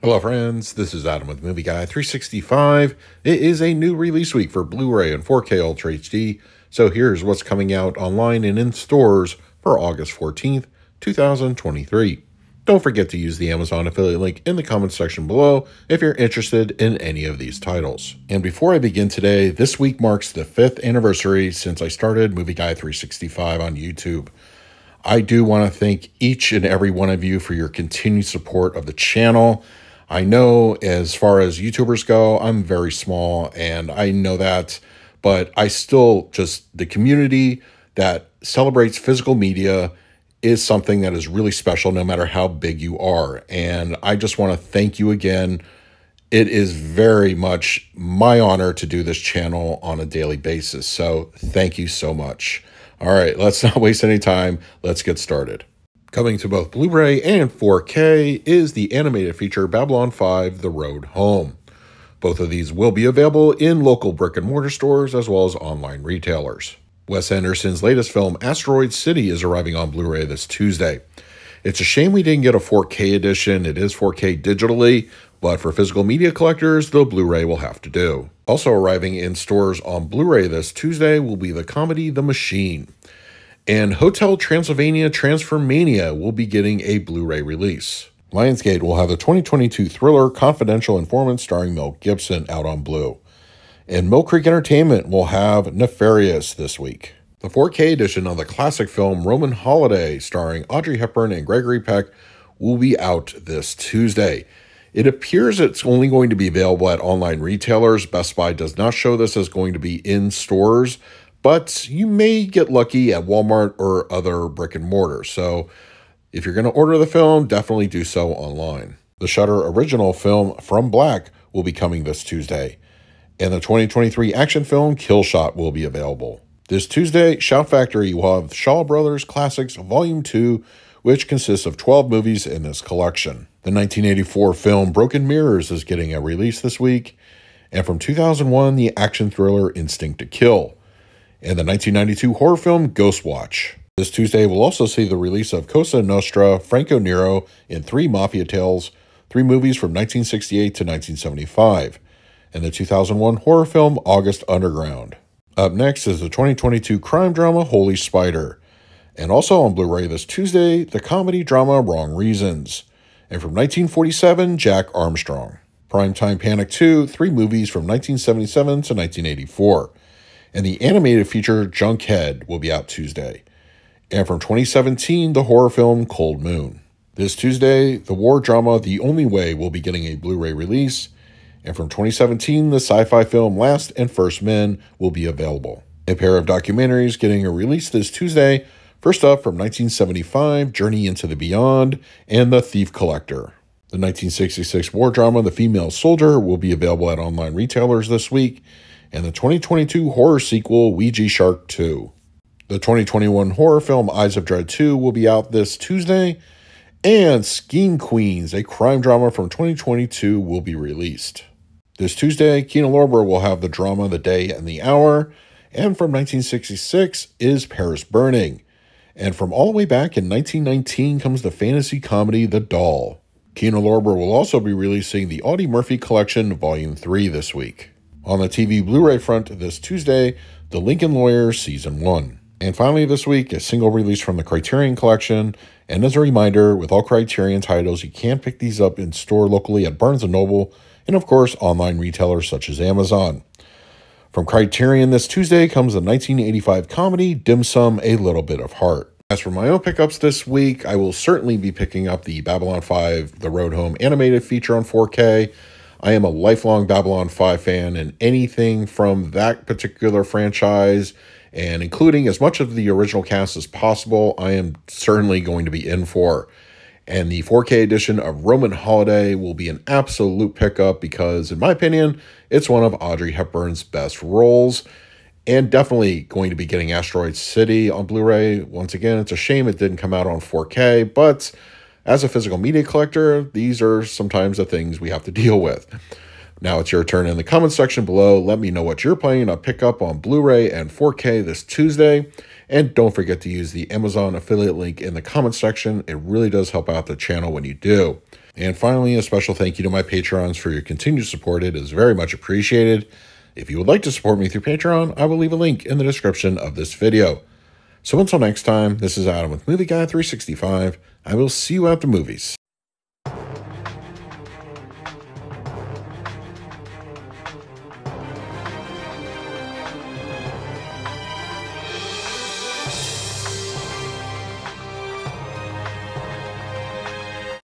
Hello, friends. This is Adam with Movie Guy 365. It is a new release week for Blu ray and 4K Ultra HD. So here's what's coming out online and in stores for August 14th, 2023. Don't forget to use the Amazon affiliate link in the comments section below if you're interested in any of these titles. And before I begin today, this week marks the fifth anniversary since I started Movie Guy 365 on YouTube. I do want to thank each and every one of you for your continued support of the channel. I know as far as YouTubers go, I'm very small and I know that, but I still just, the community that celebrates physical media is something that is really special no matter how big you are. And I just want to thank you again. It is very much my honor to do this channel on a daily basis. So thank you so much. All right, let's not waste any time. Let's get started. Coming to both Blu ray and 4K is the animated feature Babylon 5 The Road Home. Both of these will be available in local brick and mortar stores as well as online retailers. Wes Anderson's latest film, Asteroid City, is arriving on Blu ray this Tuesday. It's a shame we didn't get a 4K edition. It is 4K digitally, but for physical media collectors, the Blu ray will have to do. Also arriving in stores on Blu ray this Tuesday will be the comedy The Machine. And Hotel Transylvania Transformania will be getting a Blu ray release. Lionsgate will have the 2022 thriller Confidential Informant starring Mel Gibson out on Blue. And Mill Creek Entertainment will have Nefarious this week. The 4K edition of the classic film Roman Holiday, starring Audrey Hepburn and Gregory Peck, will be out this Tuesday. It appears it's only going to be available at online retailers. Best Buy does not show this as going to be in stores, but you may get lucky at Walmart or other brick and mortar. So if you're going to order the film, definitely do so online. The Shudder original film From Black will be coming this Tuesday and the 2023 action film Kill Shot will be available. This Tuesday, Shout Factory will have Shaw Brothers Classics Volume 2, which consists of 12 movies in this collection. The 1984 film Broken Mirrors is getting a release this week, and from 2001, the action thriller Instinct to Kill, and the 1992 horror film Ghost Watch. This Tuesday we'll also see the release of Cosa Nostra, Franco Nero, in three Mafia tales, three movies from 1968 to 1975 and the 2001 horror film August Underground. Up next is the 2022 crime drama Holy Spider, and also on Blu ray this Tuesday, the comedy drama Wrong Reasons, and from 1947, Jack Armstrong. Primetime Panic 2, three movies from 1977 to 1984, and the animated feature Junkhead will be out Tuesday. And from 2017, the horror film Cold Moon. This Tuesday, the war drama The Only Way will be getting a Blu ray release, and from 2017, the sci fi film Last and First Men will be available. A pair of documentaries getting a release this Tuesday. First up, from 1975, Journey into the Beyond and The Thief Collector. The 1966 war drama The Female Soldier will be available at online retailers this week, and the 2022 horror sequel Ouija Shark 2. The 2021 horror film Eyes of Dread 2 will be out this Tuesday, and Scheme Queens, a crime drama from 2022, will be released. This Tuesday, Kino Lorber will have the drama The Day and the Hour, and from 1966 is Paris Burning. And from all the way back in 1919 comes the fantasy comedy The Doll. Kino Lorber will also be releasing the Audie Murphy Collection Volume 3 this week. On the TV Blu ray front this Tuesday, The Lincoln Lawyer Season 1. And finally, this week, a single release from the Criterion Collection. And as a reminder, with all Criterion titles, you can pick these up in store locally at Barnes & Noble and, of course, online retailers such as Amazon. From Criterion this Tuesday comes the 1985 comedy Dim Sum A Little Bit of Heart. As for my own pickups this week, I will certainly be picking up the Babylon 5 The Road Home animated feature on 4K. I am a lifelong Babylon 5 fan, and anything from that particular franchise and including as much of the original cast as possible, I am certainly going to be in for. And the 4K edition of Roman Holiday will be an absolute pickup because, in my opinion, it's one of Audrey Hepburn's best roles. And definitely going to be getting Asteroid City on Blu ray. Once again, it's a shame it didn't come out on 4K, but as a physical media collector, these are sometimes the things we have to deal with. Now it's your turn in the comment section below. Let me know what you're planning to pick up on Blu ray and 4K this Tuesday. And don't forget to use the Amazon affiliate link in the comment section. It really does help out the channel when you do. And finally, a special thank you to my Patrons for your continued support. It is very much appreciated. If you would like to support me through Patreon, I will leave a link in the description of this video. So until next time, this is Adam with Movie Guy 365. I will see you at the movies.